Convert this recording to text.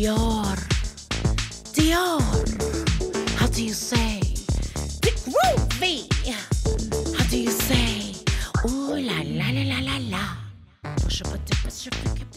Dior. Dior. How do you say? The Groovy. How do you say? Ooh la la la la la la. Push up a dip, push up a dip,